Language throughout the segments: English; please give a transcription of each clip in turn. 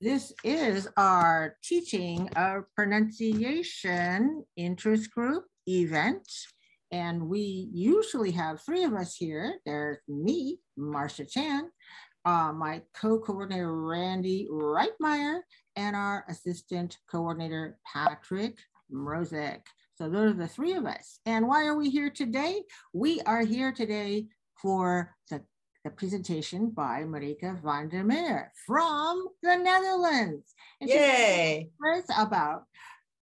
This is our teaching of pronunciation interest group event. And we usually have three of us here. There's me, Marsha Chan, uh, my co-coordinator, Randy Reitmeyer, and our assistant coordinator, Patrick Mrozek. So those are the three of us. And why are we here today? We are here today for the, the presentation by Marieke van der Meer from the Netherlands. And Yay! about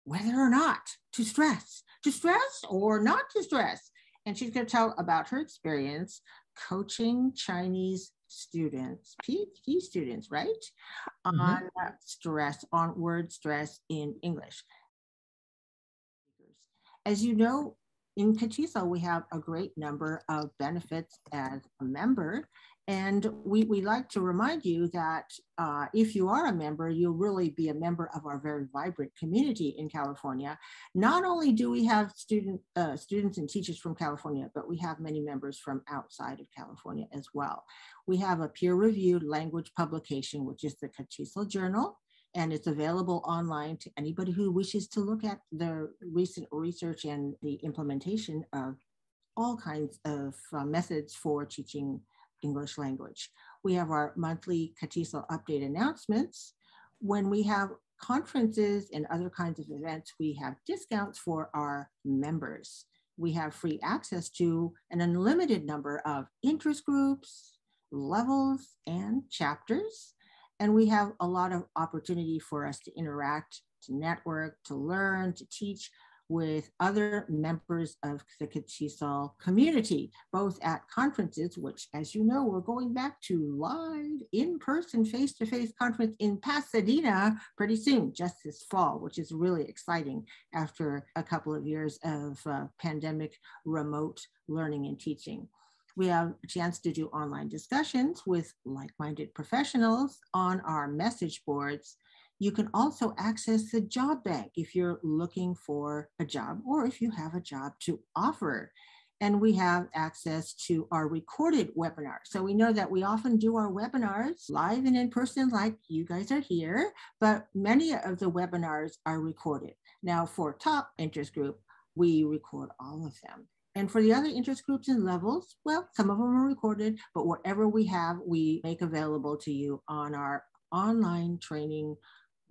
whether or not to stress, to stress or not to stress. And she's going to tell about her experience coaching Chinese students, PhD students, right? Mm-hmm. On stress, on word stress in English. As you know, in CATESOL, we have a great number of benefits as a member. And we, we like to remind you that uh, if you are a member, you'll really be a member of our very vibrant community in California. Not only do we have student, uh, students and teachers from California, but we have many members from outside of California as well. We have a peer-reviewed language publication, which is the CATESOL Journal and it's available online to anybody who wishes to look at the recent research and the implementation of all kinds of uh, methods for teaching English language. We have our monthly CATESOL update announcements. When we have conferences and other kinds of events, we have discounts for our members. We have free access to an unlimited number of interest groups, levels, and chapters. And we have a lot of opportunity for us to interact, to network, to learn, to teach with other members of the CATESOL community, both at conferences, which as you know, we're going back to live in-person face-to-face conference in Pasadena pretty soon, just this fall, which is really exciting after a couple of years of uh, pandemic remote learning and teaching. We have a chance to do online discussions with like-minded professionals on our message boards. You can also access the job bank if you're looking for a job or if you have a job to offer. And we have access to our recorded webinars. So we know that we often do our webinars live and in person, like you guys are here, but many of the webinars are recorded. Now, for top interest group, we record all of them. And for the other interest groups and levels, well, some of them are recorded, but whatever we have, we make available to you on our online training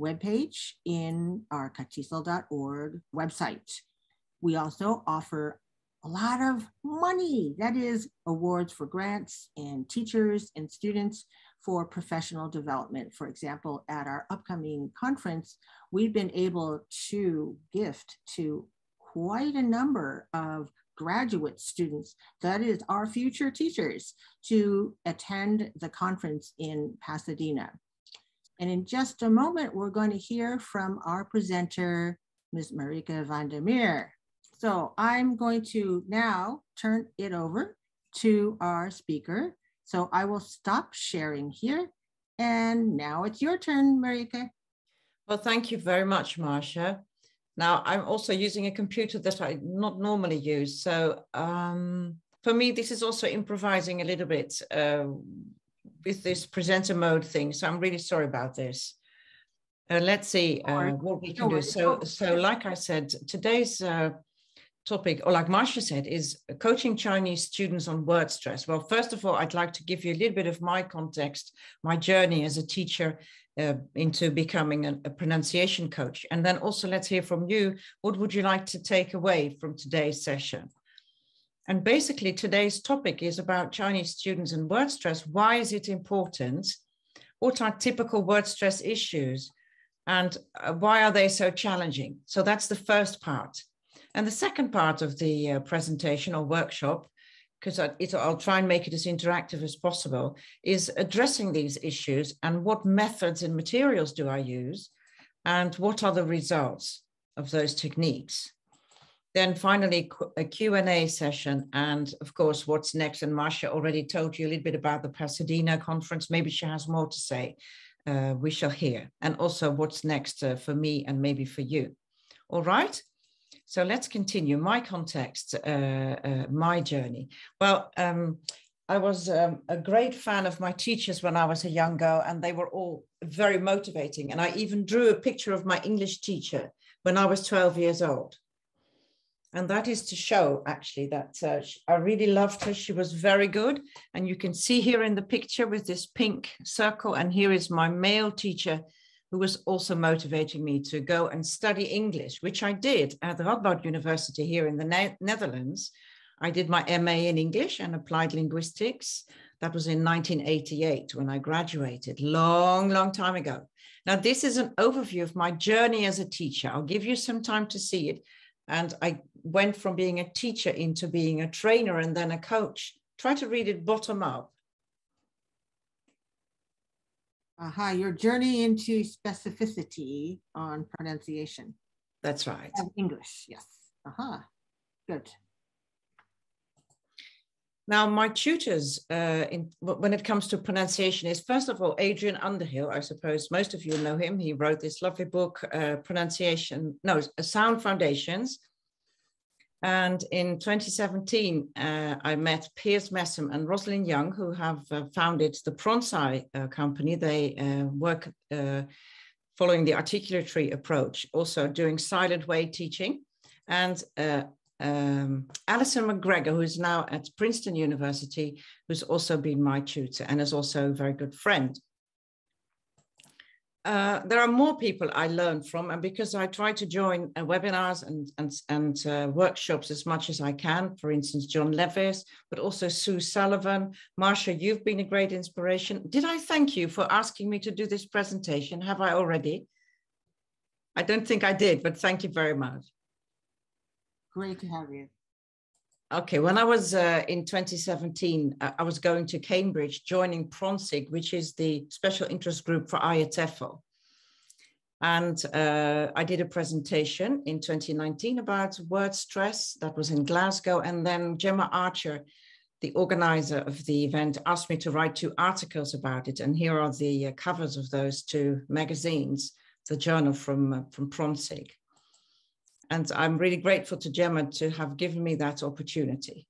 webpage in our catesol.org website. We also offer a lot of money, that is awards for grants and teachers and students for professional development. For example, at our upcoming conference, we've been able to gift to quite a number of graduate students, that is our future teachers, to attend the conference in Pasadena. And in just a moment, we're going to hear from our presenter, Ms. Marieke van der Meer. So I'm going to now turn it over to our speaker. So I will stop sharing here. And now it's your turn, Marieke. Well, thank you very much, Marsha. Now, I'm also using a computer that I not normally use. So um, for me, this is also improvising a little bit uh, with this presenter mode thing. So I'm really sorry about this. Uh, let's see uh, what we can do. So, so like I said, today's uh, topic, or like Marsha said, is coaching Chinese students on word stress. Well, first of all, I'd like to give you a little bit of my context, my journey as a teacher uh, into becoming a, a, pronunciation coach. And then also let's hear from you. What would you like to take away from today's session? And basically today's topic is about Chinese students and word stress. Why is it important? What are typical word stress issues? And uh, why are they so challenging? So that's the first part. And the second part of the uh, presentation or workshop because I'll try and make it as interactive as possible, is addressing these issues and what methods and materials do I use and what are the results of those techniques. Then finally, a Q&A session and of course, what's next. And Marsha already told you a little bit about the Pasadena conference. Maybe she has more to say. Uh, we shall hear. And also what's next uh, for me and maybe for you. All right. So let's continue. My context, uh, uh, my journey. Well, um, I was um, a great fan of my teachers when I was a young girl, and they were all very motivating. And I even drew a picture of my English teacher when I was 12 years old. And that is to show actually that uh, I really loved her. She was very good. And you can see here in the picture with this pink circle. And here is my male teacher who was also motivating me to go and study English, which I did at the Radboud University here in the ne Netherlands. I did my MA in English and applied linguistics. That was in 1988 when I graduated, long, long time ago. Now, this is an overview of my journey as a teacher. I'll give you some time to see it. And I went from being a teacher into being a trainer and then a coach. Try to read it bottom up. Aha, your journey into specificity on pronunciation. That's right. English, yes. Aha, good. Now, my tutors uh, in, when it comes to pronunciation is first of all Adrian Underhill. I suppose most of you know him. He wrote this lovely book, uh, Pronunciation, no, Sound Foundations. And in 2017, uh, I met Piers Messum and Rosalind Young, who have uh, founded the Pronsci uh, company. They uh, work following the articulatory approach, also doing silent way teaching. And um, Alison McGregor, who is now at Princeton University, who's also been my tutor and is also a very good friend. Uh, there are more people I learn from, and because I try to join uh, webinars and, and, and uh, workshops as much as I can, for instance, John Levis, but also Sue Sullivan. Marsha, you've been a great inspiration. Did I thank you for asking me to do this presentation? Have I already? I don't think I did, but thank you very much. Great to have you. Okay, when I was uh, in 2017, uh, I was going to Cambridge, joining PRONSIG, which is the special interest group for IATEFL. And uh, I did a presentation in 2019 about word stress that was in Glasgow. And then Gemma Archer, the organizer of the event, asked me to write two articles about it. And here are the uh, covers of those two magazines, the journal from, uh, from PRONSIG. And I'm really grateful to Gemma to have given me that opportunity.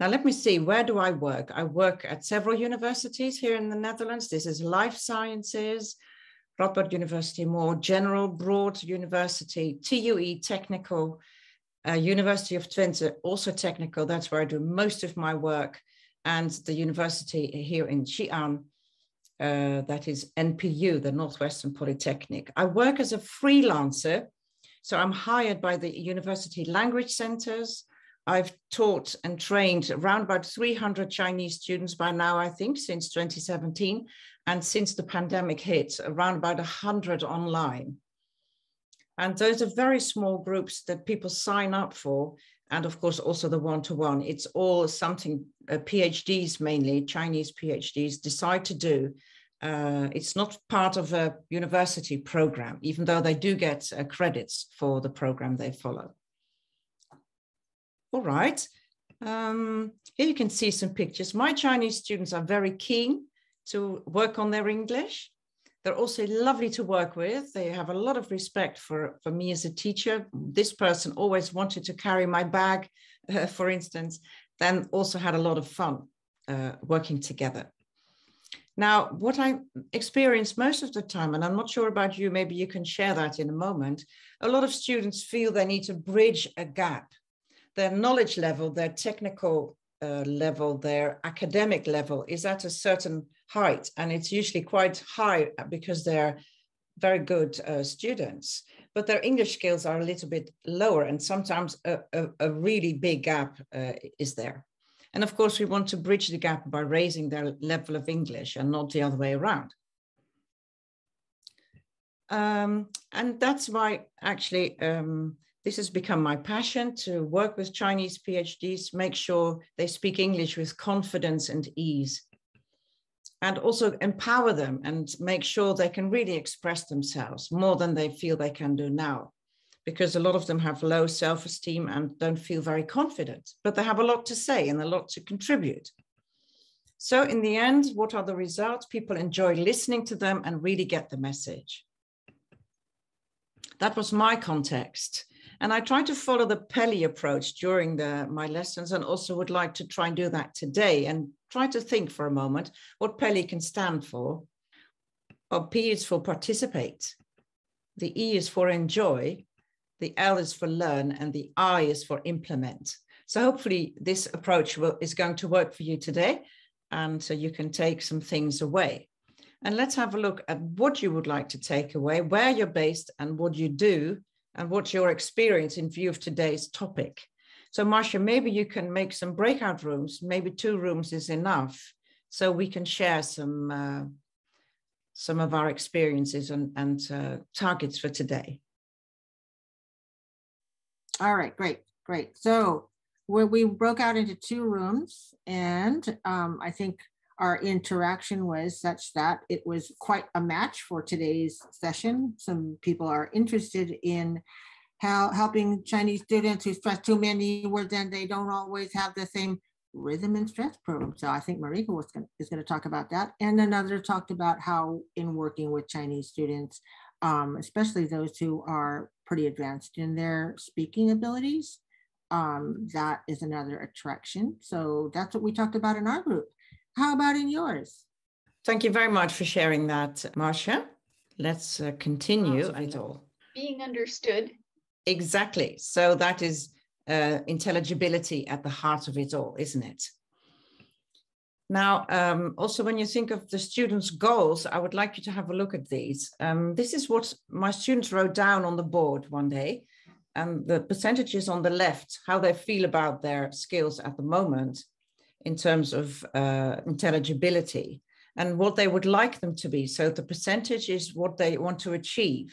Now, let me see, where do I work? I work at several universities here in the Netherlands. This is life sciences, Radboud University, more general, broad university, TUE, technical, uh, University of Twente, also technical. That's where I do most of my work. And the university here in Xi'an, uh, that is NPU, the Northwestern Polytechnic. I work as a freelancer so I'm hired by the university language centers. I've taught and trained around about 300 Chinese students by now, I think, since 2017. And since the pandemic hit, around about 100 online. And those are very small groups that people sign up for. And of course, also the one to one. It's all something uh, PhDs, mainly Chinese PhDs, decide to do uh, it's not part of a university program, even though they do get uh, credits for the program they follow. All right, um, here you can see some pictures. My Chinese students are very keen to work on their English. They're also lovely to work with. They have a lot of respect for, for me as a teacher. This person always wanted to carry my bag, uh, for instance, then also had a lot of fun uh, working together. Now, what I experience most of the time, and I'm not sure about you, maybe you can share that in a moment, a lot of students feel they need to bridge a gap. Their knowledge level, their technical uh, level, their academic level is at a certain height, and it's usually quite high because they're very good uh, students, but their English skills are a little bit lower, and sometimes a, a, a really big gap uh, is there. And of course, we want to bridge the gap by raising their level of English and not the other way around. Um, and that's why actually um, this has become my passion to work with Chinese PhDs, make sure they speak English with confidence and ease. And also empower them and make sure they can really express themselves more than they feel they can do now because a lot of them have low self esteem and don't feel very confident, but they have a lot to say and a lot to contribute. So, in the end, what are the results? People enjoy listening to them and really get the message. That was my context. And I try to follow the Pelly approach during the, my lessons and also would like to try and do that today and try to think for a moment what Pelly can stand for. Well, P is for participate, the E is for enjoy, the L is for learn, and the I is for implement. So hopefully this approach will, is going to work for you today. And so you can take some things away. And let's have a look at what you would like to take away, where you're based and what you do and what's your experience in view of today's topic. So Marsha, maybe you can make some breakout rooms, maybe two rooms is enough, so we can share some, uh, some of our experiences and, and uh, targets for today. All right, great, great. So where we broke out into two rooms and um, I think our interaction was such that it was quite a match for today's session. Some people are interested in how helping Chinese students who stress too many words and they don't always have the same rhythm and stress program. So I think Marieke was gonna, is going to talk about that. And another talked about how in working with Chinese students, um, especially those who are pretty advanced in their speaking abilities, um, that is another attraction. So that's what we talked about in our group. How about in yours? Thank you very much for sharing that, Marsha. Let's uh, continue it all. Being understood. Exactly. So that is uh, intelligibility at the heart of it all, isn't it? Now, um, also when you think of the students' goals, I would like you to have a look at these. Um, this is what my students wrote down on the board one day and the percentages on the left, how they feel about their skills at the moment in terms of uh, intelligibility and what they would like them to be. So the percentage is what they want to achieve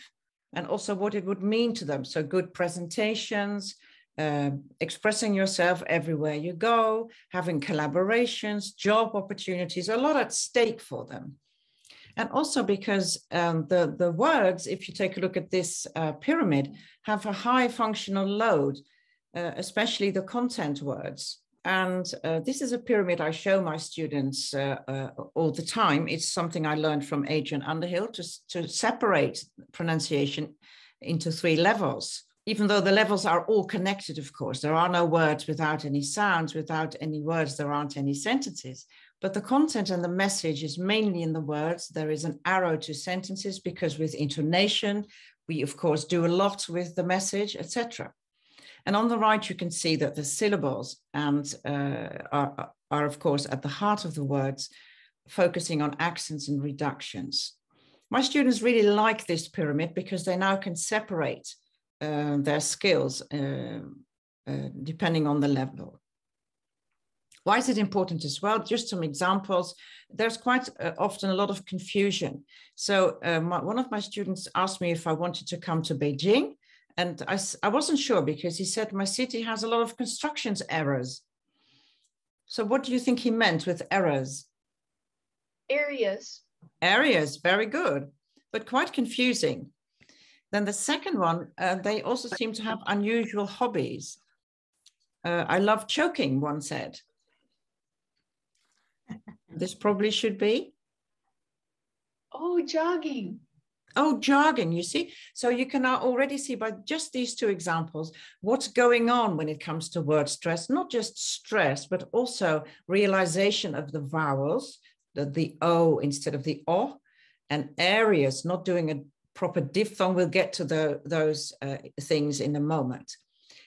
and also what it would mean to them. So good presentations, uh, expressing yourself everywhere you go, having collaborations, job opportunities, a lot at stake for them and also because um, the, the words, if you take a look at this uh, pyramid, have a high functional load, uh, especially the content words. And uh, this is a pyramid I show my students uh, uh, all the time. It's something I learned from Adrian Underhill to, to separate pronunciation into three levels even though the levels are all connected, of course, there are no words without any sounds, without any words, there aren't any sentences. But the content and the message is mainly in the words. There is an arrow to sentences because with intonation, we of course do a lot with the message, etc. And on the right, you can see that the syllables and uh, are, are of course at the heart of the words, focusing on accents and reductions. My students really like this pyramid because they now can separate uh, their skills uh, uh depending on the level. Why is it important as well? Just some examples. There's quite uh, often a lot of confusion. So uh, my, one of my students asked me if I wanted to come to Beijing. And I, I wasn't sure because he said my city has a lot of constructions errors. So what do you think he meant with errors? Areas. Areas, very good, but quite confusing. Then the second one, uh, they also seem to have unusual hobbies. Uh, I love choking, one said this probably should be? Oh, jogging. Oh, jogging, you see? So you can already see by just these two examples what's going on when it comes to word stress, not just stress, but also realization of the vowels, the, the O instead of the O, and areas, not doing a proper diphthong. We'll get to the, those uh, things in a moment.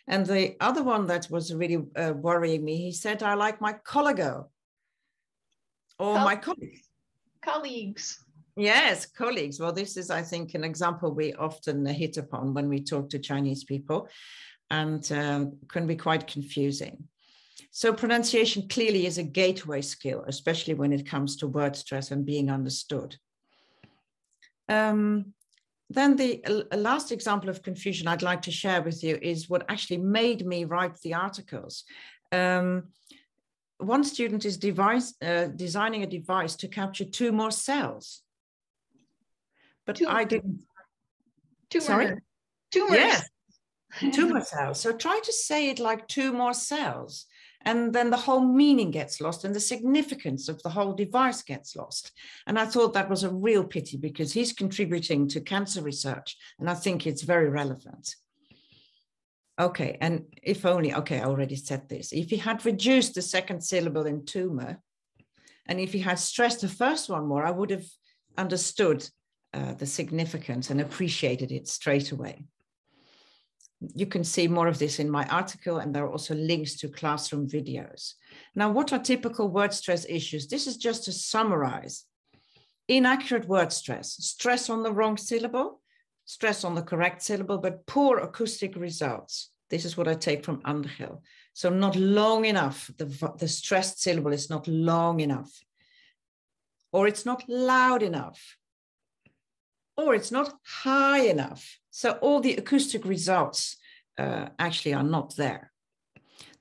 And the other one that was really uh, worrying me, he said, I like my collar girl or my colleagues. Colleagues. Yes, colleagues. Well, this is, I think, an example we often hit upon when we talk to Chinese people and um, can be quite confusing. So pronunciation clearly is a gateway skill, especially when it comes to word stress and being understood. Um, then the last example of confusion I'd like to share with you is what actually made me write the articles. Um, one student is device, uh, designing a device to capture two more cells. But tumor. I didn't. Tumor. Sorry? Tumors. Yes. tumor cells. So try to say it like two more cells. And then the whole meaning gets lost and the significance of the whole device gets lost. And I thought that was a real pity because he's contributing to cancer research. And I think it's very relevant. Okay, and if only, okay, I already said this. If he had reduced the second syllable in tumor, and if he had stressed the first one more, I would have understood uh, the significance and appreciated it straight away. You can see more of this in my article, and there are also links to classroom videos. Now, what are typical word stress issues? This is just to summarize. Inaccurate word stress, stress on the wrong syllable, stress on the correct syllable, but poor acoustic results. This is what I take from Underhill. So not long enough, the, the stressed syllable is not long enough, or it's not loud enough, or it's not high enough. So all the acoustic results uh, actually are not there.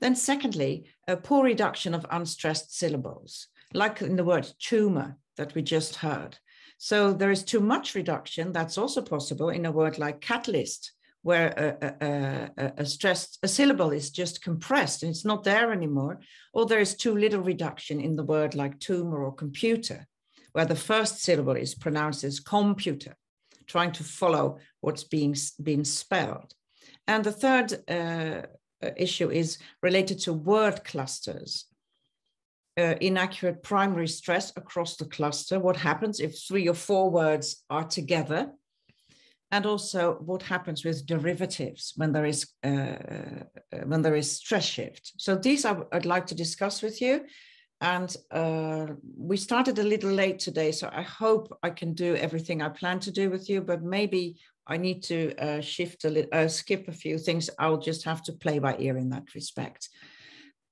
Then secondly, a poor reduction of unstressed syllables, like in the word tumor that we just heard. So there is too much reduction. That's also possible in a word like catalyst, where a, a, a, stressed a syllable is just compressed and it's not there anymore, or there is too little reduction in the word like tumor or computer, where the first syllable is pronounced as computer, trying to follow what's being, being spelled. And the third uh, issue is related to word clusters uh, inaccurate primary stress across the cluster, what happens if three or four words are together, and also what happens with derivatives when there is uh, uh, when there is stress shift. So these I, would like to discuss with you. And uh, we started a little late today, so I hope I can do everything I plan to do with you, but maybe I need to uh, shift a little, uh, skip a few things. I'll just have to play by ear in that respect.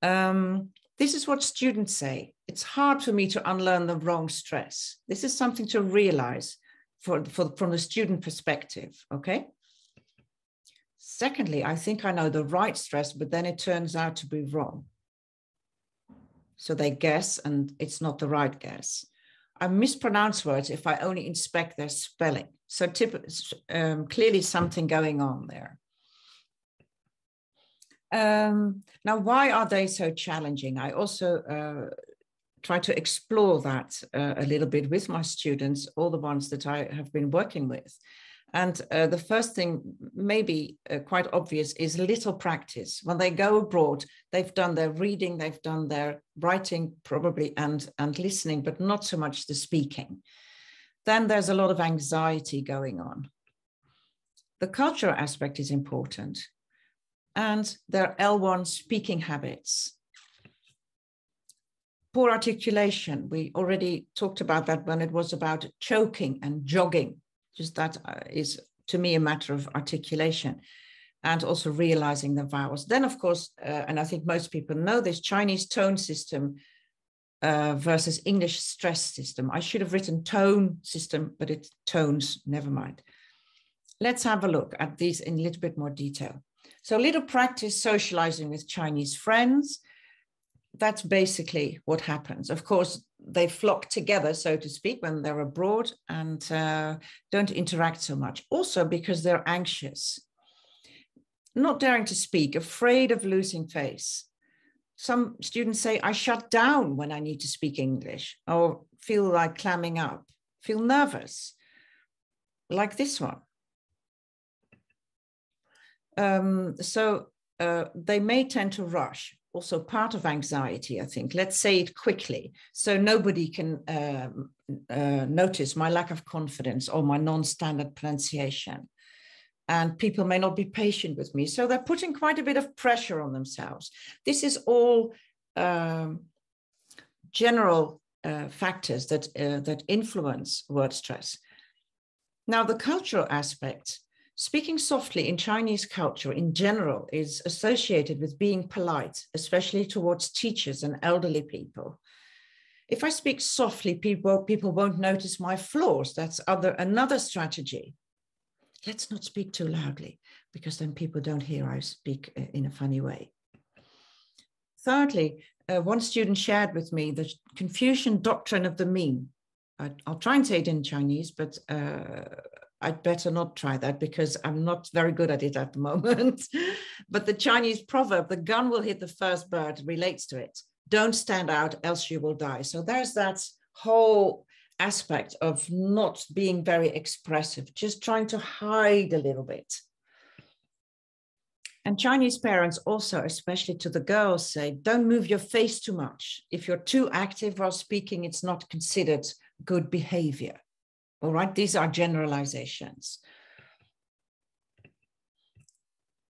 Um, this is what students say. It's hard for me to unlearn the wrong stress. This is something to realize for, for, from the student perspective, okay? Secondly, I think I know the right stress, but then it turns out to be wrong. So they guess and it's not the right guess. I mispronounce words if I only inspect their spelling. So tip, um, clearly something going on there. Um, now, why are they so challenging? I also uh, try to explore that uh, a little bit with my students, all the ones that I have been working with. And uh, the first thing, maybe uh, quite obvious, is little practice. When they go abroad, they've done their reading, they've done their writing, probably, and, and listening, but not so much the speaking. Then there's a lot of anxiety going on. The cultural aspect is important and their L1 speaking habits. Poor articulation, we already talked about that when it was about choking and jogging. Just that uh, to me, a matter of articulation and also realizing the vowels. Then, of course, uh, and I think most people know this Chinese tone system uh, versus English stress system. I should have written tone system, but it's tones, never mind. Let's have a look at these in a little bit more detail. So a little practice socializing with Chinese friends. That's basically what happens. Of course, they flock together, so to speak, when they're abroad and uh, don't interact so much. Also because they're anxious, not daring to speak, afraid of losing face. Some students say, I shut down when I need to speak English or feel like clamming up, feel nervous, like this one. Um, so uh, they may tend to rush. Also, part of anxiety, I think. Let's say it quickly, so nobody can uh, uh, notice my lack of confidence or my non-standard pronunciation. And people may not be patient with me, so they're putting quite a bit of pressure on themselves. This is all um, general uh, factors that uh, that influence word stress. Now, the cultural aspect Speaking softly in Chinese culture in general is associated with being polite, especially towards teachers and elderly people. If I speak softly, people, people won't notice my flaws. That's other, another strategy. Let's not speak too loudly because then people don't hear I speak uh, in a funny way. Thirdly, uh, one student shared with me the Confucian doctrine of the mean. I, will try and say it in Chinese, but uh, I'd better not try that because I'm not very good at it at the moment. but the Chinese proverb, the gun will hit the first bird, relates to it. Don't stand out, else you will die. So there's that whole aspect of not being very expressive, just trying to hide a little bit. And Chinese parents also, especially to the girls, say, don't move your face too much. If you're too active while speaking, it's not considered good behavior. All right, these are generalizations.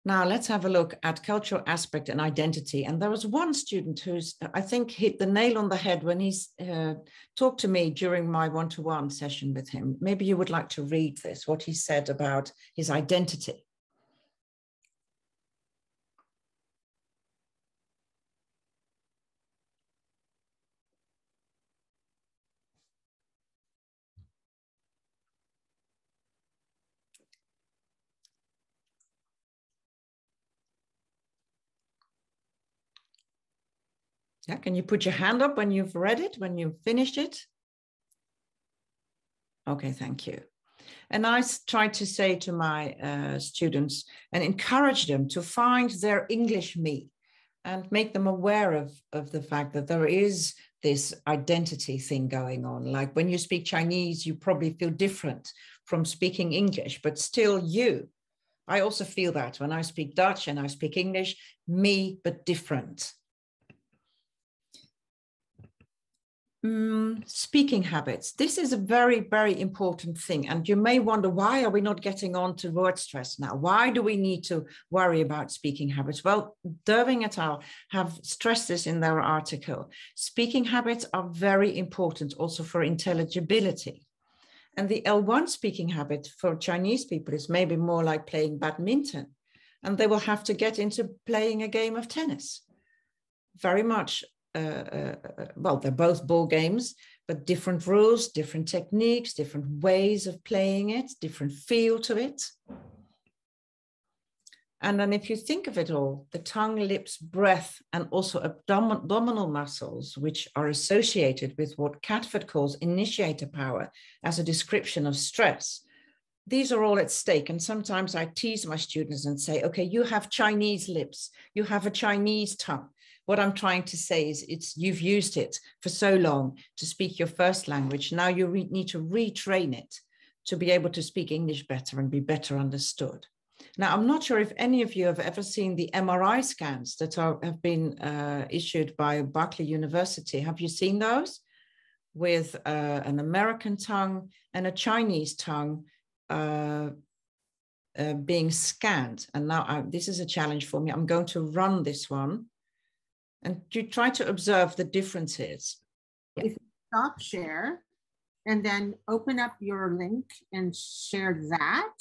Now let's have a look at cultural aspect and identity. And there was one student who's, I think, hit the nail on the head when he's uh, talked to me during my one-to-one session with him. Maybe you would like to read this, what he said about his identity. Yeah, can you put your hand up when you've read it, when you've finished it? Okay, thank you. And I try to say to my uh, students and encourage them to find their English me and make them aware of, of the fact that there is this identity thing going on. Like when you speak Chinese, you probably feel different from speaking English, but still you. I also feel that when I speak Dutch and I speak English, me, but different. Mm, speaking habits. This is a very, very important thing. And you may wonder, why are we not getting on to word stress now? Why do we need to worry about speaking habits? Well, Derwing et al. have stressed this in their article. Speaking habits are very important also for intelligibility. And the L1 speaking habit for Chinese people is maybe more like playing badminton. And they will have to get into playing a game of tennis very much Uh, uh, uh, well, they're both ball games, but different rules, different techniques, different ways of playing it, different feel to it. And then if you think of it all, the tongue, lips, breath, and also abdominal muscles, which are associated with what Catford calls initiator power as a description of stress, these are all at stake. And sometimes I tease my students and say, okay, you have Chinese lips, you have a Chinese tongue, what I'm trying to say is it's you've used it for so long to speak your first language. Now you re- need to retrain it to be able to speak English better and be better understood. Now, I'm not sure if any of you have ever seen the MRI scans that are, have been uh, issued by Berkeley University. Have you seen those? With uh, an American tongue and a Chinese tongue uh, uh being scanned. And now I, this is a challenge for me. I'm going to run this one and you try to observe the differences. If you stop share and then open up your link and share that,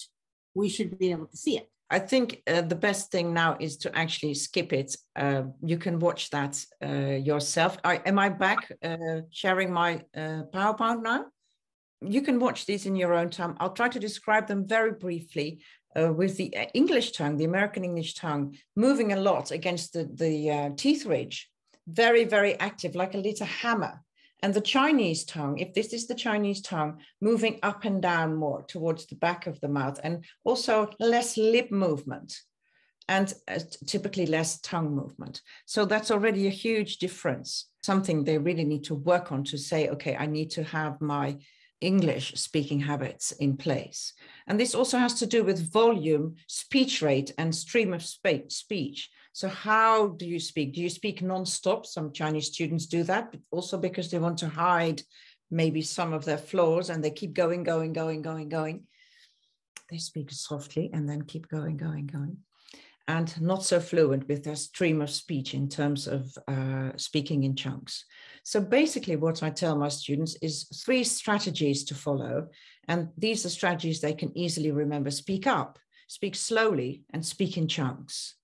we should be able to see it. I think uh, the best thing now is to actually skip it. Uh, you can watch that uh, yourself. I, am I back uh, sharing my uh, PowerPoint now? You can watch these in your own time. I'll try to describe them very briefly uh, with the English tongue, the American English tongue, moving a lot against the, the uh, teeth ridge, very, very active, like a little hammer. And the Chinese tongue, if this is the Chinese tongue, moving up and down more towards the back of the mouth, and also less lip movement and uh, typically less tongue movement. So that's already a huge difference, something they really need to work on to say, okay, I need to have my English speaking habits in place. And this also has to do with volume, speech rate, and stream of speech. So, how do you speak? Do you speak non-stop? Some Chinese students do that, but also because they want to hide maybe some of their flaws and they keep going, going, going, going, going. They speak softly and then keep going, going, going and not so fluent with their stream of speech in terms of uh, speaking in chunks. So basically what I tell my students is three strategies to follow. And these are strategies they can easily remember. Speak up, speak slowly, and speak in chunks.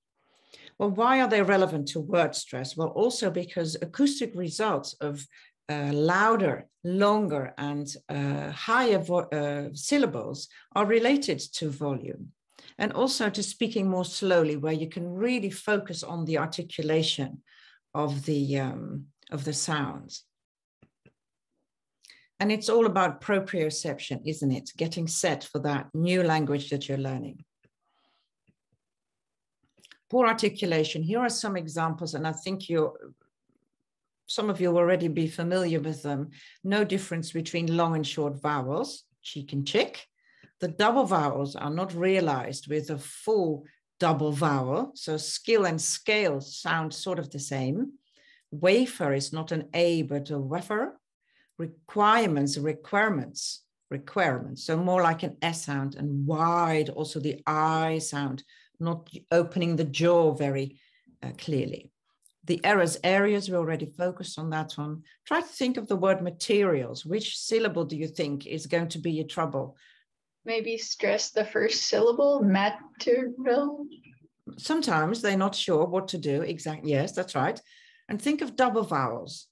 Well, why are they relevant to word stress? Well, also because acoustic results of uh, louder, longer, and uh, higher uh, syllables are related to volume and also to speaking more slowly, where you can really focus on the articulation of the, um, of the sounds. And it's all about proprioception, isn't it? Getting set for that new language that you're learning. Poor articulation. Here are some examples, and I think you some of you will already be familiar with them. No difference between long and short vowels, cheek and chick the double vowels are not realized with a full double vowel. So skill and scale sound sort of the same. Wafer is not an A, but a wafer. Requirements, requirements, requirements. So more like an S sound and wide, also the I sound, not opening the jaw very uh, clearly. The errors areas, we already focused on that one. Try to think of the word materials. Which syllable do you think is going to be your trouble? Maybe stress the first syllable, material. Sometimes they're not sure what to do. Exactly. Yes, that's right. And think of double vowels.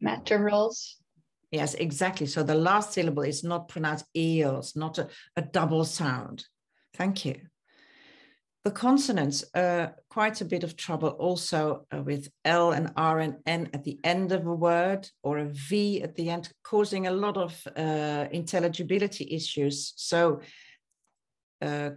Materials. Yes, exactly. So the last syllable is not pronounced eels, not a, a double sound. Thank you. The consonants, uh, quite a bit of trouble also uh, with L and R and N at the end of a word or a V at the end, causing a lot of uh, intelligibility issues. So uh,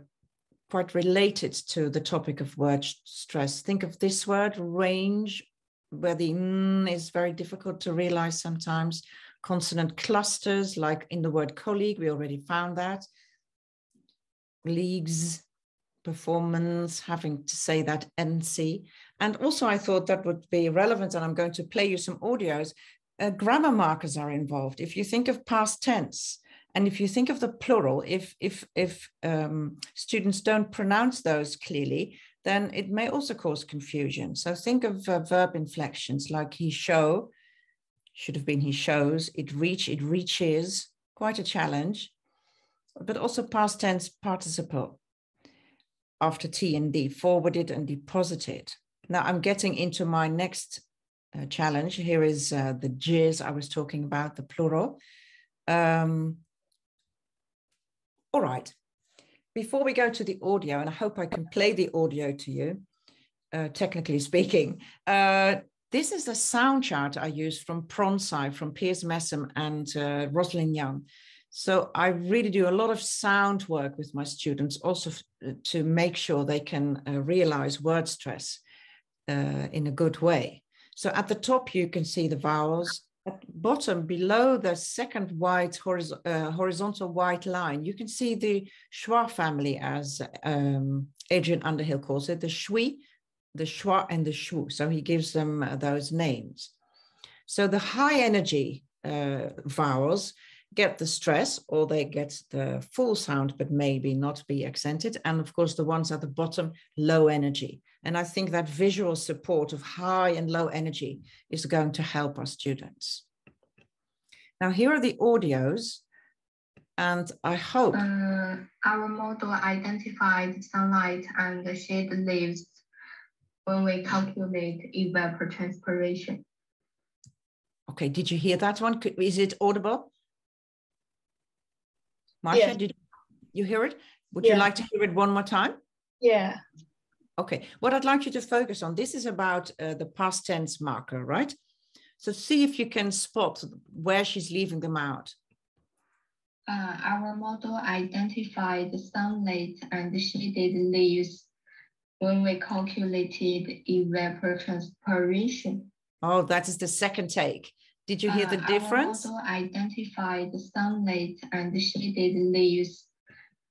quite related to the topic of word stress. Think of this word, range, where the n is very difficult to realize sometimes. Consonant clusters, like in the word colleague, we already found that. Leagues, performance, having to say that NC. And also, I thought that would be relevant, and I'm going to play you some audios. Uh, grammar markers are involved. If you think of past tense, and if you think of the plural, if if if um, students don't pronounce those clearly, then it may also cause confusion. So think of uh, verb inflections like he show, should have been he shows, it reach, it reaches, quite a challenge. But also past tense participle after T and D, forwarded and deposited. Now I'm getting into my next uh, challenge. Here is uh, the jizz I was talking about, the plural. Um, all right. Before we go to the audio, and I hope I can play the audio to you, uh, technically speaking, uh, this is the sound chart I use from Pronsci, from Piers Messum and uh, Rosalind Young. So I really do a lot of sound work with my students also uh, to make sure they can uh, realize word stress uh, in a good way. So at the top, you can see the vowels. At bottom, below the second white horiz uh, horizontal white line, you can see the schwa family, as um, Adrian Underhill calls it, the schwi, the schwa, and the schwu. So he gives them uh, those names. So the high energy uh, vowels get the stress or they get the full sound, but maybe not be accented. And of course, the ones at the bottom, low energy. And I think that visual support of high and low energy is going to help our students. Now, here are the audios. And I hope. Uh, our model identified sunlight and shade leaves when we calculate evapotranspiration. Okay, did you hear that one? Is it audible? Marsha, yeah. did you hear it? Would yeah. you like to hear it one more time? Yeah. Okay, what I'd like you to focus on, this is about uh, the past tense marker, right? So see if you can spot where she's leaving them out. Uh, our model identified the sunlight and shaded leaves when we calculated evapotranspiration. Oh, that is the second take. Did you hear the difference? difference? also identified the sunlight and shaded leaves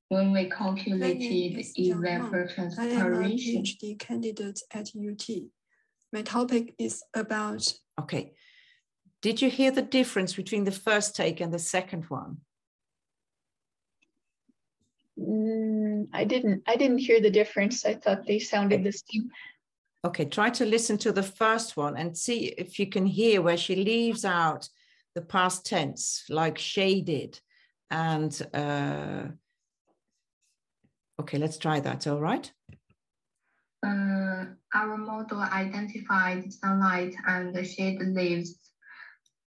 when we calculated evapotranspiration. I am a PhD candidate at UT. My topic is about. Okay. Did you hear the difference between the first take and the second one? Mm, I didn't. I didn't hear the difference. I thought they sounded the same. Okay, try to listen to the first one and see if you can hear where she leaves out the past tense, like shaded. And uh, okay, let's try that. All right. Uh, our model identified sunlight and shade leaves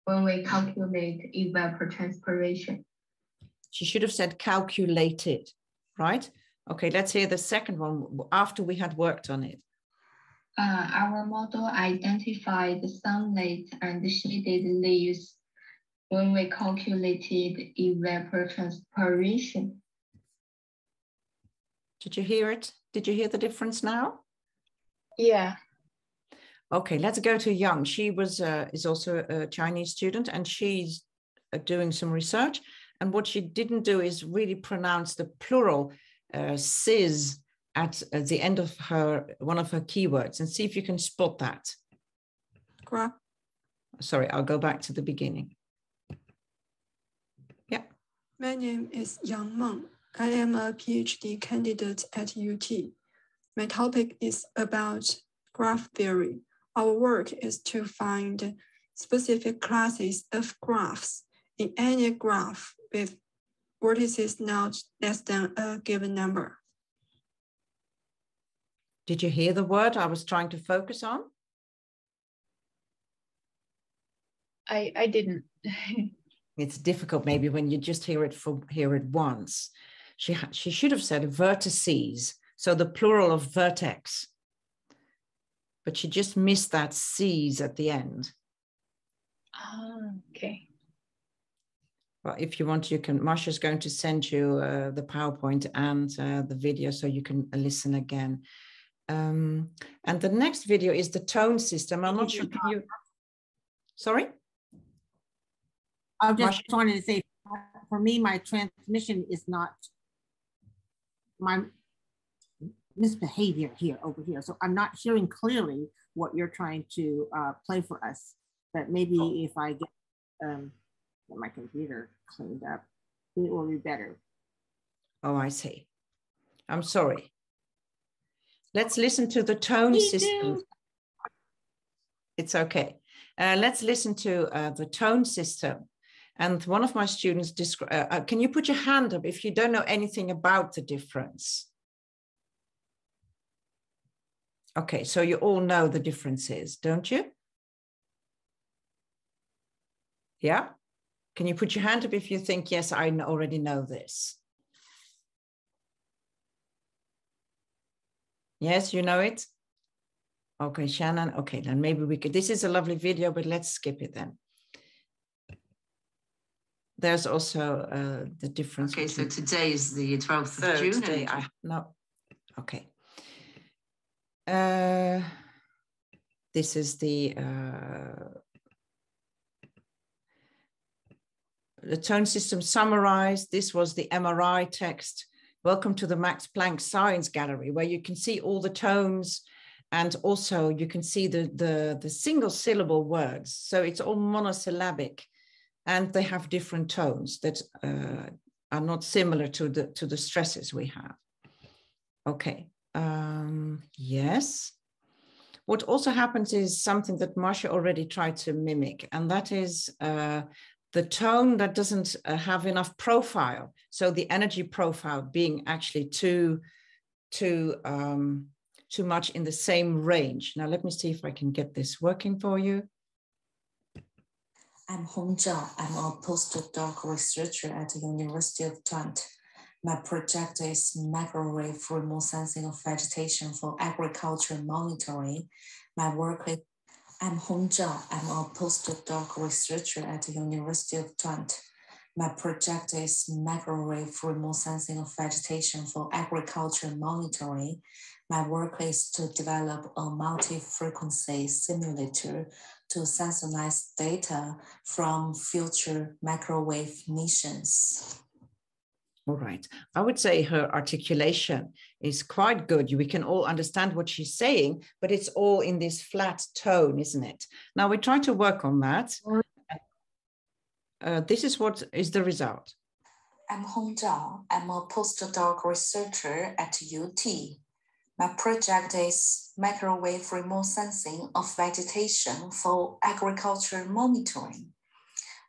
when we calculate evapotranspiration. She should have said calculated, right? Okay, let's hear the second one after we had worked on it. Uh, our model identified the sunlight and shaded leaves when we calculated evapotranspiration. Did you hear it? Did you hear the difference now? Yeah. Okay, let's go to Young. She was uh, is also a Chinese student, and she's uh, doing some research. And what she didn't do is really pronounce the plural uh, cis at, at the end of her one of her keywords and see if you can spot that. graph, Sorry, I'll go back to the beginning. Yeah, My name is Yang Meng. I am a PhD candidate at UT. My topic is about graph theory. Our work is to find specific classes of graphs in any graph with vertices not less than a given number. Did you hear the word I was trying to focus on? I, I didn't. It's difficult maybe when you just hear it for hear it once. She she should have said vertices, so the plural of vertex. But she just missed that C's at the end. ah, okay. Well, if you want, you can. Marsha's going to send you uh, the PowerPoint and uh, the video so you can listen again. Um, and the next video is the tone system. I'm not sure. Can you? Sorry. I'm just wanted to say, for me, my transmission is not my misbehavior here over here. So I'm not hearing clearly what you're trying to uh, play for us. But maybe if I get, um, get my computer cleaned up, it will be better. Oh, I see. I'm sorry. Let's listen to the tone system. It's okay. Uh, let's listen to uh, the tone system. And one of my students, uh, uh, can you put your hand up if you don't know anything about the difference? Okay, so you all know the differences, don't you? Yeah? Can you put your hand up if you think, yes, I already know this? Yes, you know it? Okay, Shannon. Okay, then maybe we could. This is a lovely video, but let's skip it then. There's also uh, the difference. Okay, so today is the 12th of June. day. and- I no. Okay. Uh, this is the uh, the tone system summarized. This was the MRI text. Welcome to the Max Planck Science Gallery, where you can see all the tones, and also you can see the the, the single syllable words. So it's all monosyllabic, and they have different tones that uh, are not similar to the to the stresses we have. Okay. Um, yes. What also happens is something that Marsha already tried to mimic, and that is uh, the tone that doesn't uh, have enough profile. So the energy profile being actually too, too, um, too much in the same range. Now let me see if I can get this working for you. I'm Hong Zhao. I'm a postdoc researcher at the University of Twente. My project is microwave remote sensing of vegetation for agriculture monitoring. My work is I'm Hong. I'm a postdoc researcher at the University of Twente. My project is microwave remote sensing of vegetation for agriculture monitoring. My work is to develop a multi-frequency simulator to synthesize data from future microwave missions. All right. I would say her articulation is quite good. We can all understand what she's saying, but it's all in this flat tone, isn't it? Now we try to work on that. Uh, this is what is the result. I'm Hong Zhao. I'm a postdoc researcher at UT. My project is microwave remote sensing of vegetation for agriculture monitoring.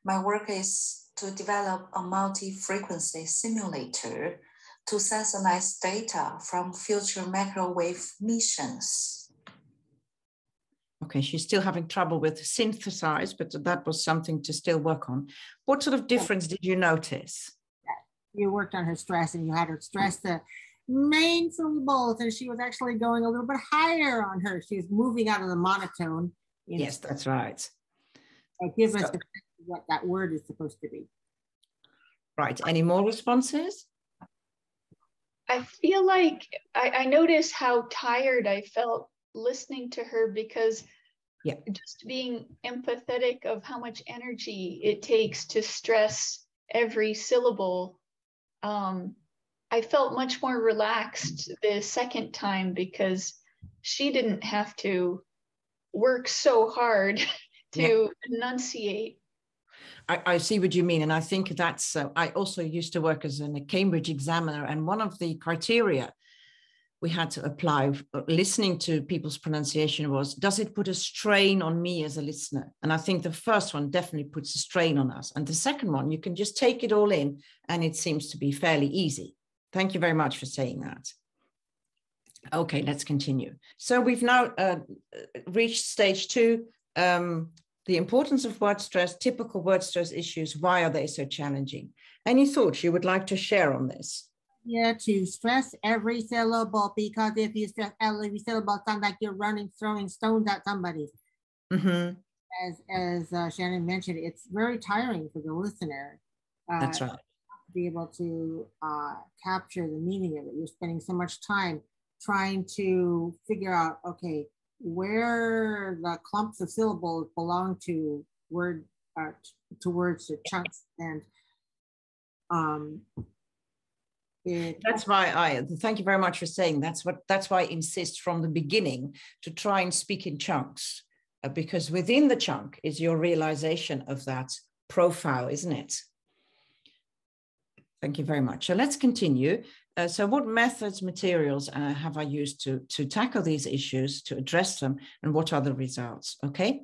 My work is to develop a multi-frequency simulator to synthesize data from future microwave missions. Okay, she's still having trouble with synthesize, but that was something to still work on. What sort of difference did you notice? You worked on her stress and you had her stress the main syllables and she was actually going a little bit higher on her. She was moving out of the monotone. you know, Yes, that's right. and Give us So- the- what that word is supposed to be. Right. Any more responses? I feel like I, I noticed how tired I felt listening to her because Yeah. just being empathetic of how much energy it takes to stress every syllable, um, I felt much more relaxed the second time because she didn't have to work so hard to yeah. enunciate. I, I, see what you mean. And I think that's, uh, I also used to work as a Cambridge examiner. And one of the criteria we had to apply listening to people's pronunciation was does it put a strain on me as a listener and i think the first one definitely puts a strain on us and the second one you can just take it all in and it seems to be fairly easy Thank you very much for saying that. Okay, let's continue. So we've now uh, reached stage two, um, the importance of word stress, typical word stress issues, why are they so challenging? Any thoughts you would like to share on this? Yeah, to stress every syllable because if you stress every syllable, it sounds like you're running, throwing stones at somebody. Mm-hmm. As as uh, Shannon mentioned, it's very tiring for the listener. Uh, That's right To be able to uh, capture the meaning of it. You're spending so much time trying to figure out, okay, where the clumps of syllables belong to word uh, to words to chunks and um that's why I thank you very much for saying that's what that's why I insist from the beginning to try and speak in chunks uh, because within the chunk is your realization of that profile, isn't it? Thank you very much. So let's continue. Uh, so what methods, materials uh, have I used to, to tackle these issues, to address them, and what are the results? Okay.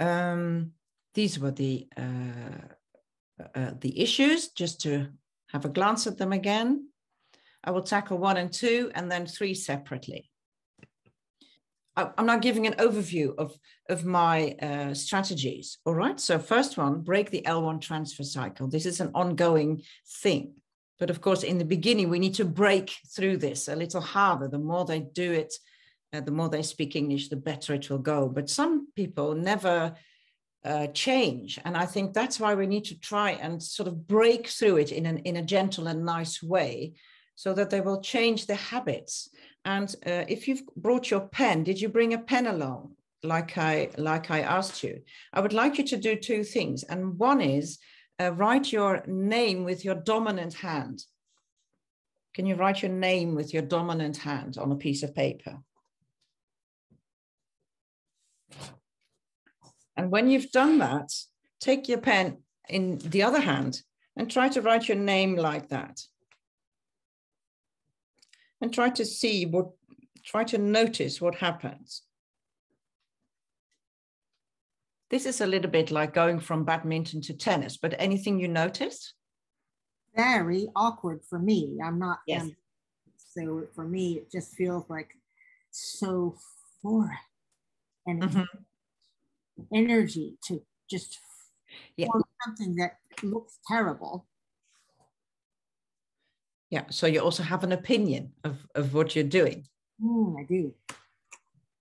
Um, these were the, uh, uh the issues, just to have a glance at them again. I will tackle one and two, and then three separately. I'm now giving an overview of, of my uh, strategies. All right. So first one, break the L1 transfer cycle. This is an ongoing thing. But of course, in the beginning, we need to break through this a little harder. The more they do it, uh, the more they speak English, the better it will go. But some people never uh, change. And I think that's why we need to try and sort of break through it in, an, in a gentle and nice way so that they will change their habits. And uh, if you've brought your pen, did you bring a pen along? Like I like I asked you, I would like you to do two things, and one is uh, write your name with your dominant hand. Can you write your name with your dominant hand on a piece of paper? And when you've done that, take your pen in the other hand and try to write your name like that and try to see what, try to notice what happens. This is a little bit like going from badminton to tennis, but anything you notice? Very awkward for me. I'm not, yes. Um, so for me, it just feels like so foreign and mm-hmm. energy to just yeah. something that looks terrible yeah. So you also have an opinion of, of what you're doing. Mm, I do.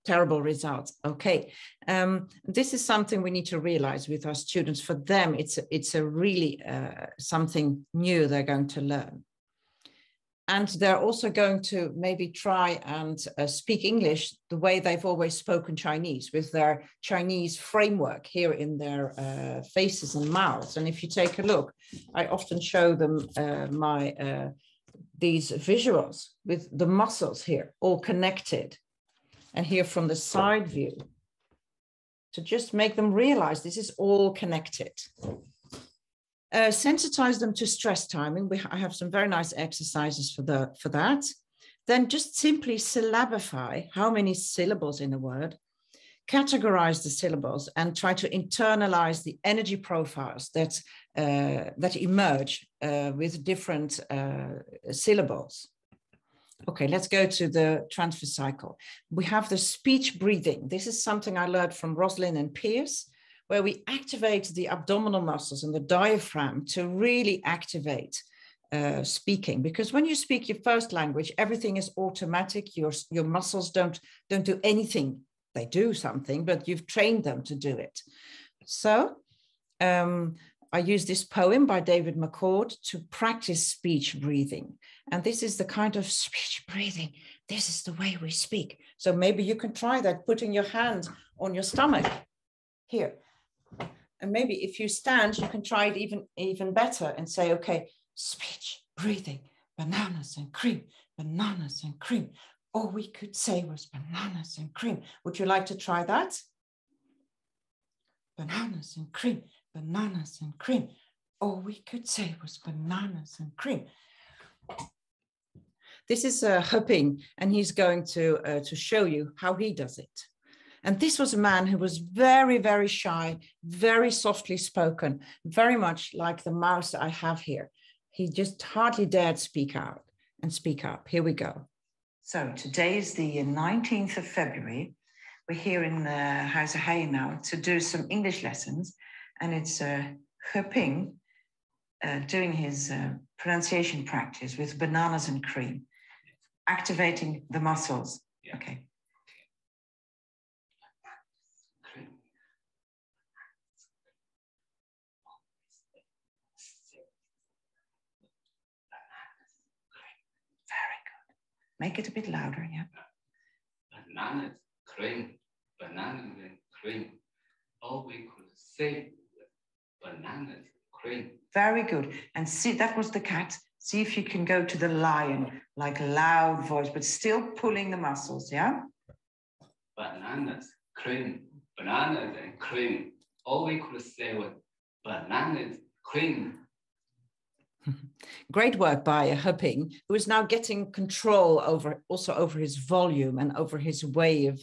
Terrible results. Okay. Um, this is something we need to realize with our students. For them, it's a, it's a really uh, something new they're going to learn. And they're also going to maybe try and uh, speak English the way they've always spoken Chinese with their Chinese framework here in their uh, faces and mouths. And if you take a look, I often show them uh, my uh, these visuals with the muscles here all connected and here from the side view to just make them realize this is all connected. Uh, sensitize them to stress timing. We, I have some very nice exercises for, the, for that. Then just simply syllabify how many syllables in a word categorize the syllables and try to internalize the energy profiles that, uh, that emerge uh, with different uh, syllables. Okay, let's go to the transfer cycle. We have the speech breathing. This is something I learned from Roslyn and Piers, where we activate the abdominal muscles and the diaphragm to really activate uh, speaking because when you speak your first language everything is automatic your your muscles don't don't do anything they do something, but you've trained them to do it. So um, I use this poem by David McCord to practice speech breathing. And this is the kind of speech breathing. This is the way we speak. So maybe you can try that, putting your hand on your stomach here. And maybe if you stand, you can try it even, even better and say, okay, speech, breathing, bananas and cream, bananas and cream. All we could say was bananas and cream. Would you like to try that? Bananas and cream, bananas and cream. All we could say was bananas and cream. This is uh, Heping, and he's going to, uh, to show you how he does it. And this was a man who was very, very shy, very softly spoken, very much like the mouse I have here. He just hardly dared speak out and speak up. Here we go. So today is the 19th of February. We're here in the House of Hay now to do some English lessons. And it's uh, Heping uh, doing his uh, pronunciation practice with bananas and cream activating the muscles. Yeah. Okay. Very good. Make it a bit louder, yeah. Bananas, cream, bananas and cream. All we could say bananas, cream. Very good. And see, that was the cat. See if you can go to the lion, like loud voice, but still pulling the muscles, yeah? Bananas, cream, bananas and cream. All we could say was bananas, cream. Great work by Heping, who is now getting control over also over his volume and over his way of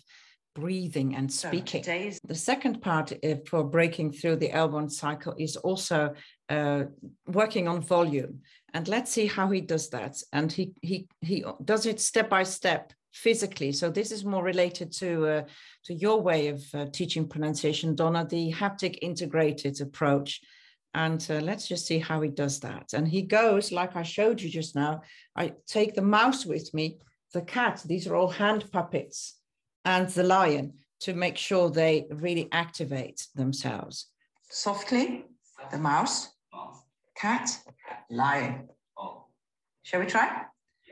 breathing and speaking. So the second part uh, for breaking through the L1 cycle is also uh, working on volume. And let's see how he does that. And he he he does it step by step physically. So this is more related to uh, to your way of uh, teaching pronunciation, Donna, the haptic integrated approach. And uh, let's just see how he does that. And he goes like I showed you just now. I take the mouse with me, the cat. These are all hand puppets, and the lion to make sure they really activate themselves. Softly, the mouse, cat, lion. Shall we try?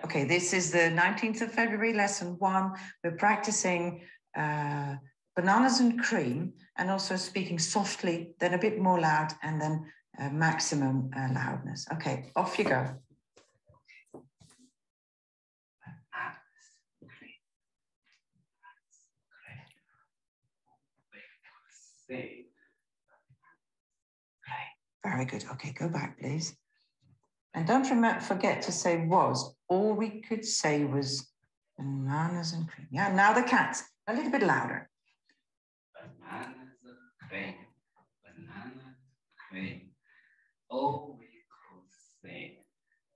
Okay, this is the 19th of February, lesson one. We're practicing uh, bananas and cream and also speaking softly, then a bit more loud, and then uh, maximum uh, loudness. Okay, off you go. Very good. Okay, go back, please. And don't forget to say was. All we could say was bananas and cream. Yeah, now the cats. A little bit louder. Bananas and cream. Bananas cream. All we could say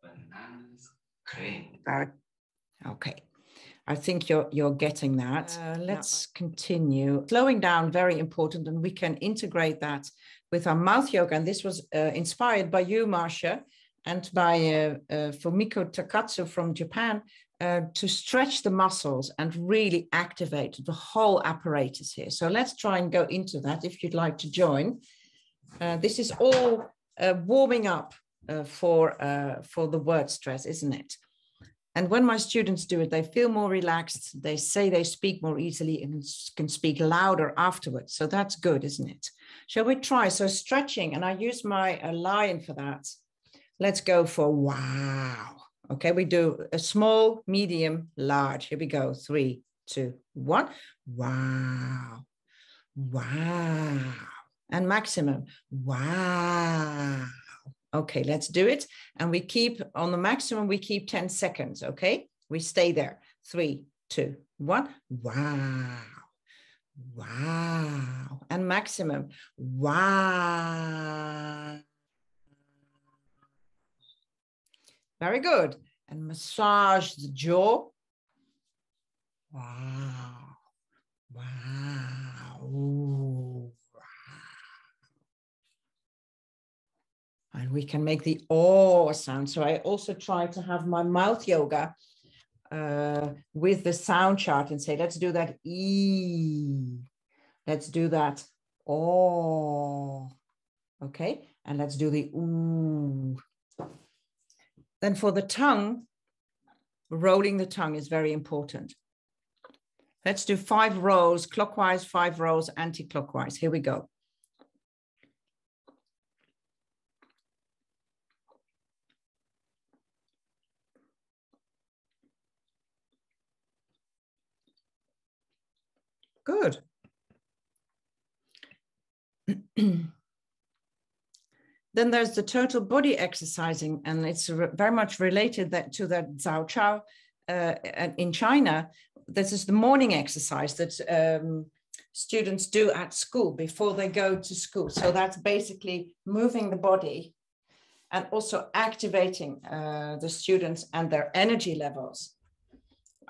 bananas cream. Very okay. I think you're you're getting that. Uh, let's continue. Slowing down, very important, and we can integrate that with our mouth yoga. And this was uh, inspired by you, Marsha, and by uh, uh, Fumiko Takatsu from Japan uh, to stretch the muscles and really activate the whole apparatus here. So let's try and go into that if you'd like to join. Uh, this is all uh, warming up uh, for, uh, for the word stress, isn't it? And when my students do it, they feel more relaxed. They say they speak more easily and can speak louder afterwards. So that's good, isn't it? Shall we try? So stretching, and I use my uh, lion for that. Let's go for wow. Okay, we do a small, medium, large. Here we go. Three, two, one. Wow. Wow. And maximum. Wow. Okay, let's do it. And we keep on the maximum, we keep 10 seconds. Okay, we stay there. Three, two, one. Wow. Wow. And maximum. Wow. Very good. And massage the jaw. Wow. Wow. And we can make the oh sound. So I also try to have my mouth yoga uh, with the sound chart and say, let's do that E. Let's do that oh. Okay. And let's do the ooh. Then for the tongue, rolling the tongue is very important. Let's do five rows clockwise, five rows anti-clockwise. Here we go. Good. then there's the total body exercising, and it's very much related that to that Zhao Chao uh, in China. This is the morning exercise that um, students do at school before they go to school. So that's basically moving the body and also activating uh, the students and their energy levels.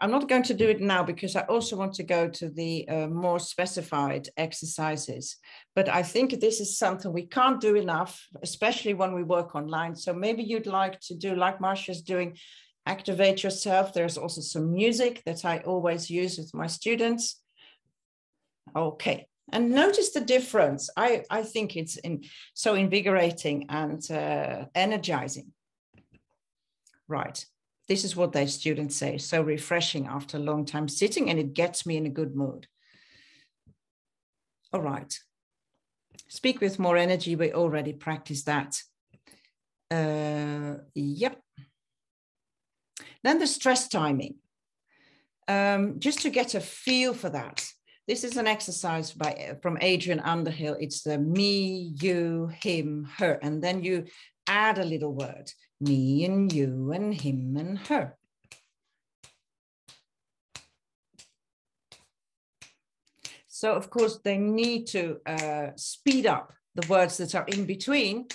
I'm not going to do it now because I also want to go to the uh, more specified exercises. But I think this is something we can't do enough, especially when we work online. So maybe you'd like to do like Marsha's doing, activate yourself. There's also some music that I always use with my students. Okay, and notice the difference. I, I think it's in, so invigorating and uh, energizing. Right this is what their students say so refreshing after a long time sitting and it gets me in a good mood. All right. Speak with more energy. We already practiced that. Uh, yep. Then the stress timing. Um, just to get a feel for that this is an exercise by from Adrian Underhill. It's the me, you, him, her, and then you add a little word me and you and him and her. So of course they need to uh, speed up the words that are in between.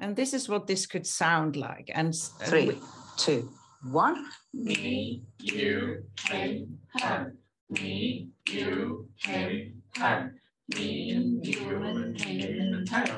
And this is what this could sound like. And three, two, one. Me, you, him, her. Me, you, him, her. Me and you and him and her.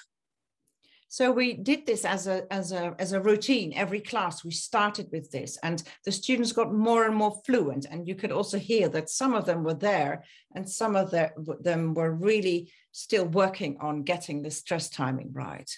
So we did this as a, as, a, as a routine. Every class we started with this and the students got more and more fluent. And you could also hear that some of them were there and some of them were really still working on getting the stress timing right.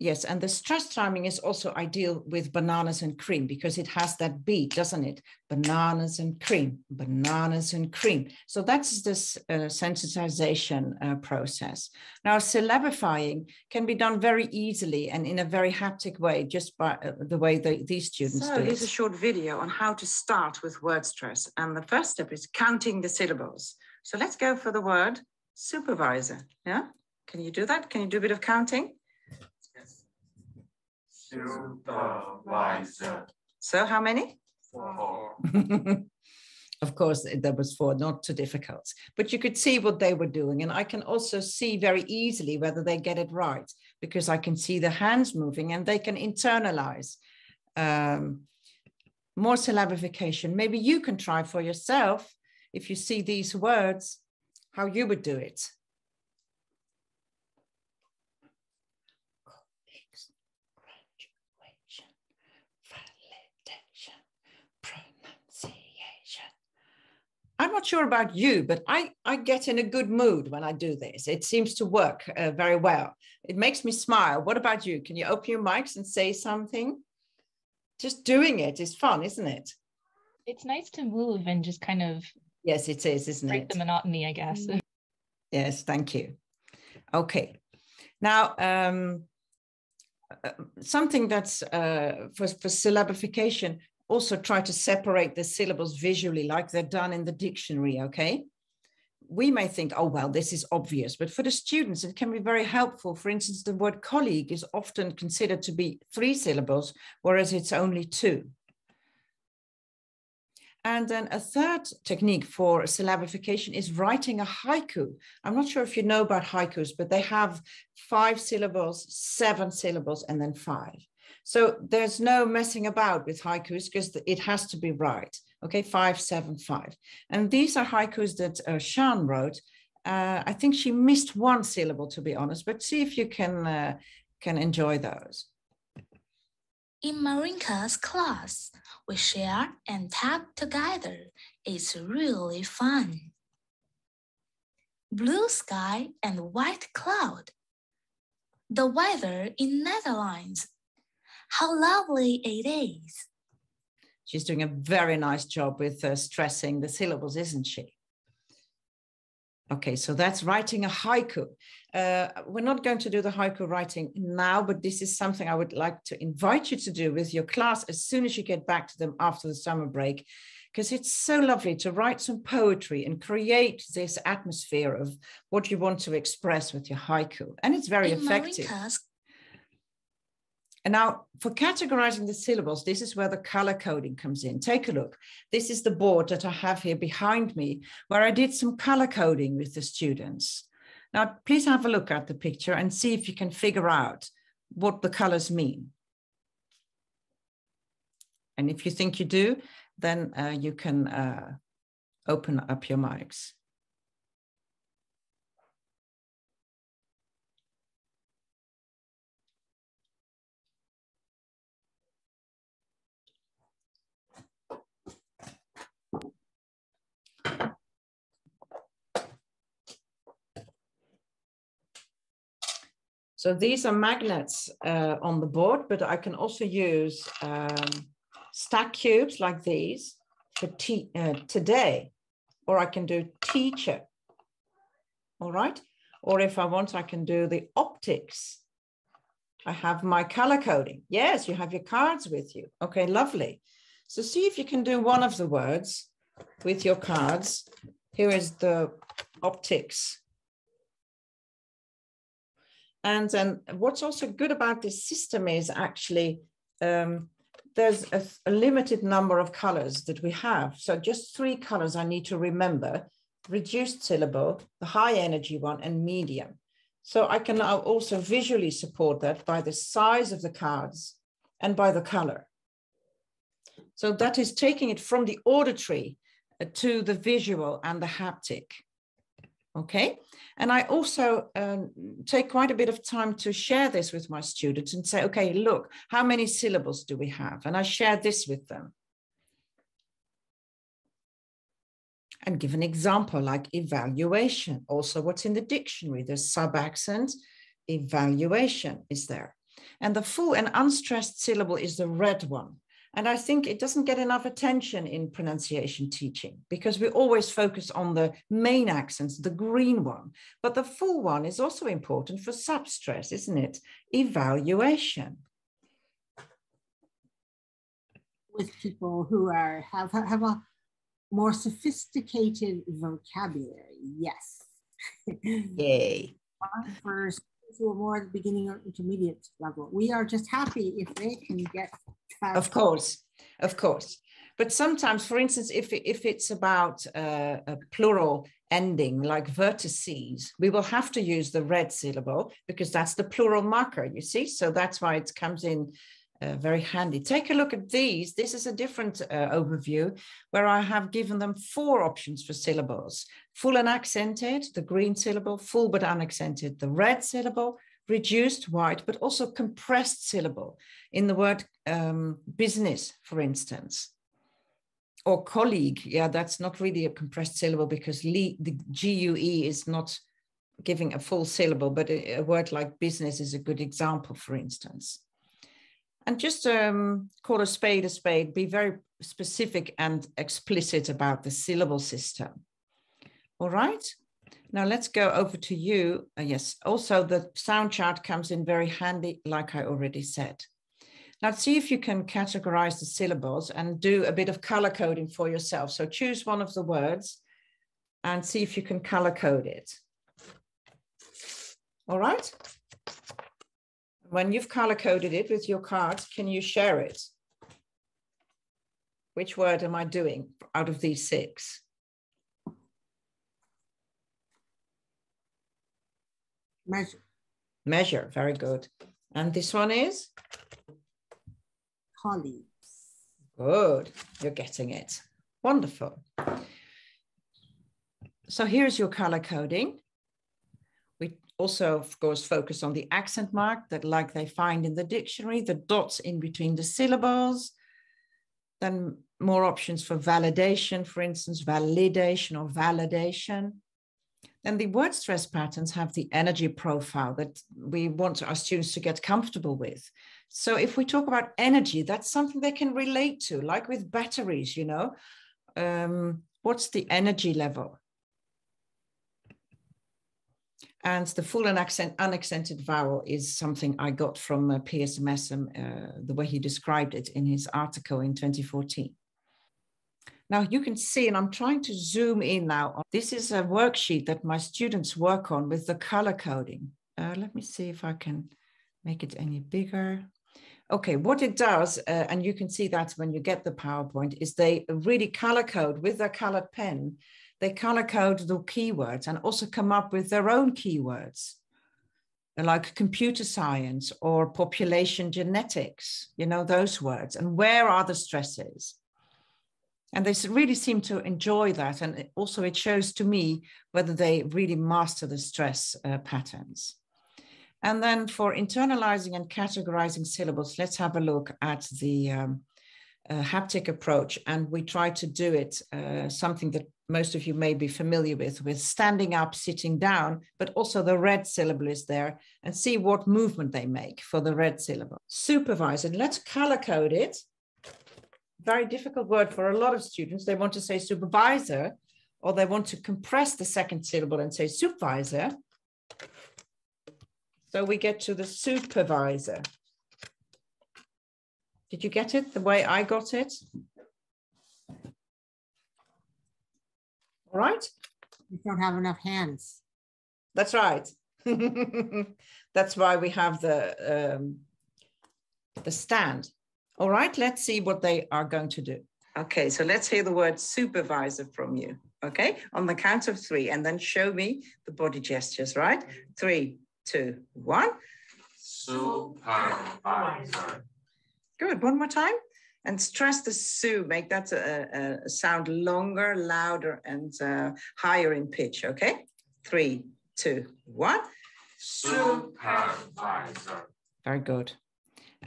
Yes, and the stress timing is also ideal with bananas and cream because it has that beat, doesn't it? Bananas and cream, bananas and cream. So that's this uh, sensitization uh, process. Now, syllabifying can be done very easily and in a very haptic way, just by uh, the way the, these students so do So here's a short video on how to start with word stress. And the first step is counting the syllables. So let's go for the word supervisor. Yeah, can you do that? Can you do a bit of counting? Supervisor. So how many? Four. of course, there was four, not too difficult. But you could see what they were doing. And I can also see very easily whether they get it right because I can see the hands moving and they can internalize um, more syllabification. Maybe you can try for yourself if you see these words, how you would do it. I'm not sure about you, but I, I get in a good mood when I do this. It seems to work uh, very well. It makes me smile. What about you? Can you open your mics and say something? Just doing it is fun, isn't it? It's nice to move and just kind of. Yes, it is, isn't break it? the monotony, I guess. Yes, thank you. Okay. Now, um, uh, something that's uh, for, for syllabification, also try to separate the syllables visually like they're done in the dictionary, okay? We may think, oh, well, this is obvious, but for the students, it can be very helpful. For instance, the word colleague is often considered to be three syllables, whereas it's only two. And then a third technique for syllabification is writing a haiku. I'm not sure if you know about haikus, but they have five syllables, seven syllables, and then five. So there's no messing about with haikus because it has to be right. Okay, five, seven, five. And these are haikus that uh, Shan wrote. Uh, I think she missed one syllable, to be honest, but see if you can, uh, can enjoy those. In Marinka's class, we share and tap together. It's really fun. Blue sky and white cloud. The weather in Netherlands how lovely it is. She's doing a very nice job with uh, stressing the syllables, isn't she? Okay, so that's writing a haiku. Uh, we're not going to do the haiku writing now, but this is something I would like to invite you to do with your class as soon as you get back to them after the summer break, because it's so lovely to write some poetry and create this atmosphere of what you want to express with your haiku. And it's very In effective. Marieke's And now for categorizing the syllables, this is where the color coding comes in. Take a look. This is the board that I have here behind me, where I did some color coding with the students. Now, please have a look at the picture and see if you can figure out what the colors mean. And if you think you do, then uh, you can uh, open up your mics. So these are magnets uh, on the board, but I can also use um, stack cubes like these for uh, today, or I can do teacher. All right. Or if I want, I can do the optics. I have my color coding. Yes, you have your cards with you. Okay, lovely. So see if you can do one of the words with your cards. Here is the optics and then what's also good about this system is actually um, there's a, a, limited number of colors that we have. So just three colors I need to remember, reduced syllable, the high energy one and medium. So I can now also visually support that by the size of the cards and by the color. So that is taking it from the auditory to the visual and the haptic. Okay. And I also um, take quite a bit of time to share this with my students and say, okay, look, how many syllables do we have? And I share this with them. And give an example like evaluation. Also, what's in the dictionary? The sub accent, evaluation is there. And the full and unstressed syllable is the red one. And I think it doesn't get enough attention in pronunciation teaching because we always focus on the main accents, the green one. But the full one is also important for substress, isn't it? Evaluation. With people who are have, have a more sophisticated vocabulary, yes. Yay. First, who are more at the beginning or intermediate level. We are just happy if they can get of course, of course. But sometimes, for instance, if, if it's about uh, a plural ending like vertices, we will have to use the red syllable because that's the plural marker, you see? So that's why it comes in uh, very handy. Take a look at these. This is a different uh, overview where I have given them four options for syllables. Full and accented, the green syllable, full but unaccented, the red syllable, reduced white, but also compressed syllable in the word um, business, for instance, or colleague. Yeah, that's not really a compressed syllable because the GUE is not giving a full syllable, but a, a, word like business is a good example, for instance. And just um, call a spade a spade, be very specific and explicit about the syllable system. All right. Now let's go over to you. Uh, yes, also the sound chart comes in very handy, like I already said. Now see if you can categorize the syllables and do a bit of color coding for yourself. So choose one of the words and see if you can color code it. All right. When you've color coded it with your cards, can you share it? Which word am I doing out of these six? Measure. Measure, very good. And this one is? Colleagues. Good, you're getting it. Wonderful. So here's your color coding. Also, of course, focus on the accent mark that like they find in the dictionary, the dots in between the syllables. Then more options for validation, for instance, validation or validation Then the word stress patterns have the energy profile that we want our students to get comfortable with. So if we talk about energy, that's something they can relate to, like with batteries, you know. Um, what's the energy level? And the full and accent, unaccented vowel is something I got from uh, Piers Messum, uh, the way he described it in his article in 2014. Now you can see, and I'm trying to zoom in now. This is a worksheet that my students work on with the color coding. Uh, let me see if I can make it any bigger. Okay, what it does, uh, and you can see that when you get the PowerPoint, is they really color code with their colored pen. They color code the keywords and also come up with their own keywords like computer science or population genetics, you know, those words. And where are the stresses? and they really seem to enjoy that and also it shows to me whether they really master the stress uh, patterns and then for internalizing and categorizing syllables let's have a look at the um, uh, haptic approach and we try to do it uh, something that most of you may be familiar with with standing up sitting down but also the red syllable is there and see what movement they make for the red syllable supervise and let's color code it very difficult word for a lot of students. They want to say supervisor, or they want to compress the second syllable and say supervisor. So we get to the supervisor. Did you get it the way I got it? All right. You don't have enough hands. That's right. That's why we have the um, the stand. All right, let's see what they are going to do. Okay, so let's hear the word supervisor from you. Okay, on the count of three, and then show me the body gestures, right? Three, two, one. Supervisor. Good, one more time. And stress the su, make that a, a sound longer, louder, and uh, higher in pitch, okay? Three, two, one. Supervisor. Very good.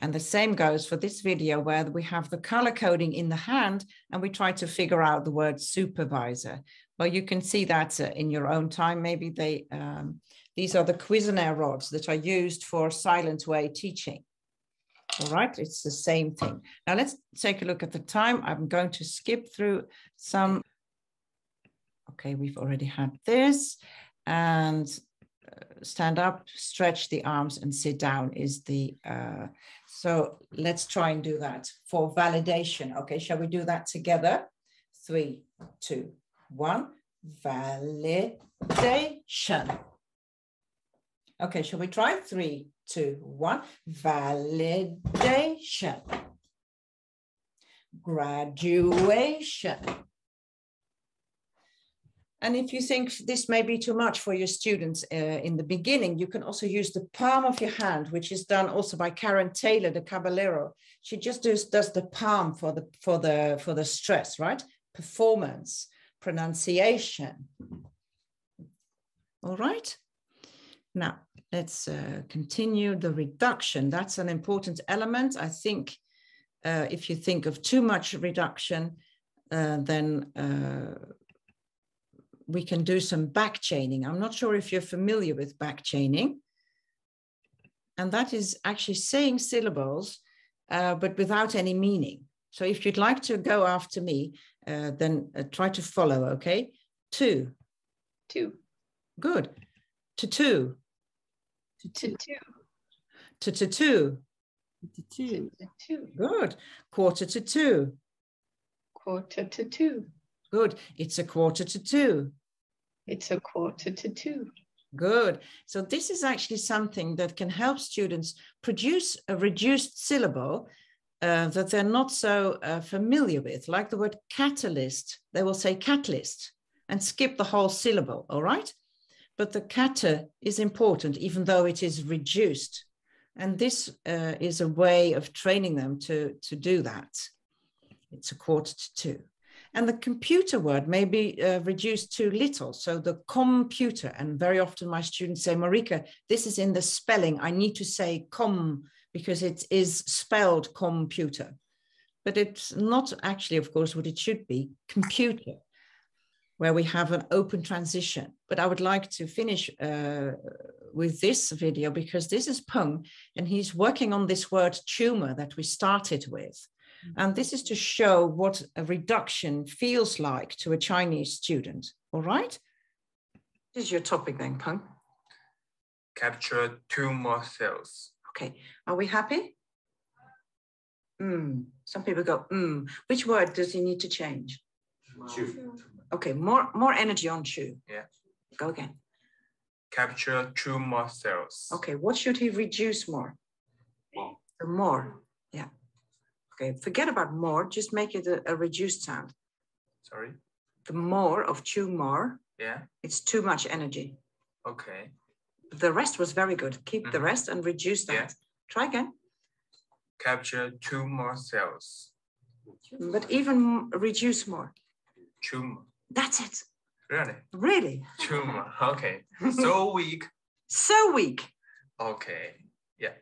And the same goes for this video where we have the color coding in the hand and we try to figure out the word supervisor. Well, you can see that uh, in your own time. Maybe they, um, these are the Cuisenaire rods that are used for silent way teaching. All right, it's the same thing. Now let's take a look at the time. I'm going to skip through some. Okay, we've already had this. And uh, stand up, stretch the arms and sit down is the uh, so let's try and do that for validation. Okay, shall we do that together? Three, two, one. Validation. Okay, shall we try? Three, two, one. Validation. Graduation. And if you think this may be too much for your students uh, in the beginning, you can also use the palm of your hand, which is done also by Karen Taylor, de Caballero. She just does, does the palm for the, for, the, for the stress, right? Performance, pronunciation. All right. Now, let's uh, continue the reduction. That's an important element. I think uh, if you think of too much reduction, uh, then uh, we can do some back chaining. I'm not sure if you're familiar with back chaining. And that is actually saying syllables, uh, but without any meaning. So if you'd like to go after me, uh, then uh, try to follow, okay? Two. Two. Good. To two. To two. To to two. To two. To two. Good. Quarter to two. Quarter to two. Good. It's a quarter to two. It's a quarter to two. Good. So this is actually something that can help students produce a reduced syllable uh, that they're not so uh, familiar with, like the word catalyst. They will say catalyst and skip the whole syllable, all right? But the kata is important, even though it is reduced. And this uh, is a way of training them to, to do that. It's a quarter to two. And the computer word may be uh, reduced to little. So the computer, and very often my students say, Marieke, this is in the spelling. I need to say com because it is spelled computer. But it's not actually, of course, what it should be computer. Where we have an open transition. But I would like to finish uh, with this video because this is Peng and he's working on this word tumor that we started with. Mm-hmm. And this is to show what a reduction feels like to a Chinese student. All right? This is your topic then, Peng. Capture tumor cells. Okay, are we happy? Mm. Some people go, mm. Which word does he need to change? Chew. Okay, more more energy on chew. Yeah. Go again. Capture two more cells. Okay, what should he reduce more? More. The more. Yeah. Okay, forget about more, just make it a, a reduced sound. Sorry. The more of two more. Yeah. It's too much energy. Okay. The rest was very good. Keep mm -hmm. the mm-hmm. rest and reduce that. Yeah. Try again. Capture two more cells. But even reduce more. Tumor. That's it. Really? Really? Tumor. Okay. So weak. so weak. Okay. Yeah.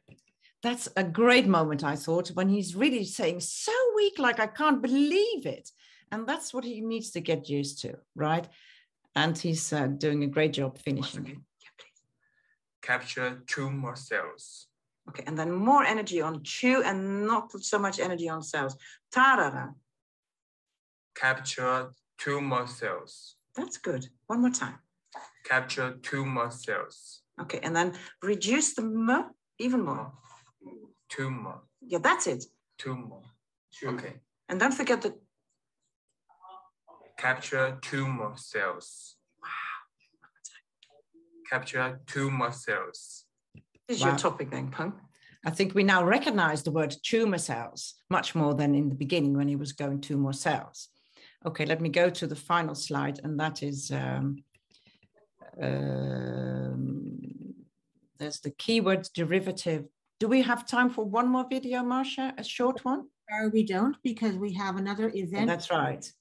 That's a great moment, I thought, when he's really saying so weak, like I can't believe it. And that's what he needs to get used to, right? And he's uh, doing a great job finishing. Okay. Yeah, please. Capture tumor cells. Okay, and then more energy on chew and not so much energy on cells. Tarara. Capture tumor cells. That's good. One more time. Capture tumor cells. Okay, and then reduce the m even more. Tumor. Yeah, that's it. Tumor. Okay. And don't forget the capture tumor cells. Wow. Capture tumor cells. This is wow. your topic then, Peng. I think we now recognize the word tumor cells much more than in the beginning when he was going tumor cells. Okay, let me go to the final slide, and that is um, um, there's the keyword derivative. Do we have time for one more video, Marsha? A short one? No, we don't because we have another event. that's right.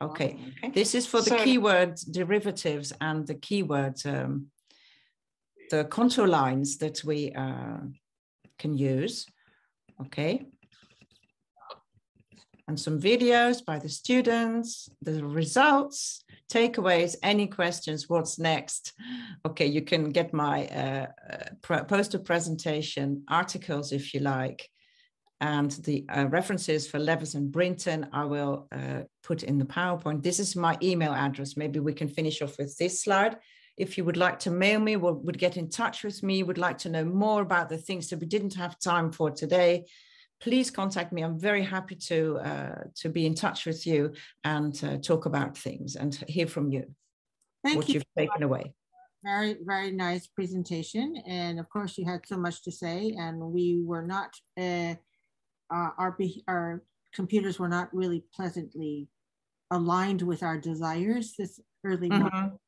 Okay. okay. This is for the so, keyword derivatives and the keyword, um, the contour lines that we uh, can use. Okay and some videos by the students, the results, takeaways, any questions, what's next. Okay, you can get my uh, uh poster presentation, articles if you like, and the uh, references for Levis and Brinton I will uh, put in the PowerPoint. This is my email address. Maybe we can finish off with this slide. If you would like to mail me, would, would get in touch with me, would like to know more about the things that we didn't have time for today, please contact me. I'm very happy to uh, to be in touch with you and uh, talk about things and hear from you. Thank what you. you've taken away. Very, very nice presentation. And of course, you had so much to say, and we were not, uh, our, our computers were not really pleasantly aligned with our desires this early mm -hmm. morning.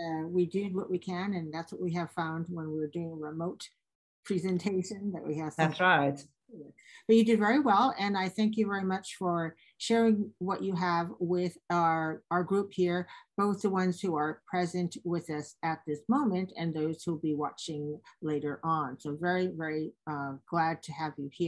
Uh, we did what we can, and that's what we have found when we were doing remote presentation that we have. That's right. But you did very well, and I thank you very much for sharing what you have with our, our group here, both the ones who are present with us at this moment and those who will be watching later on. So very, very uh, glad to have you here.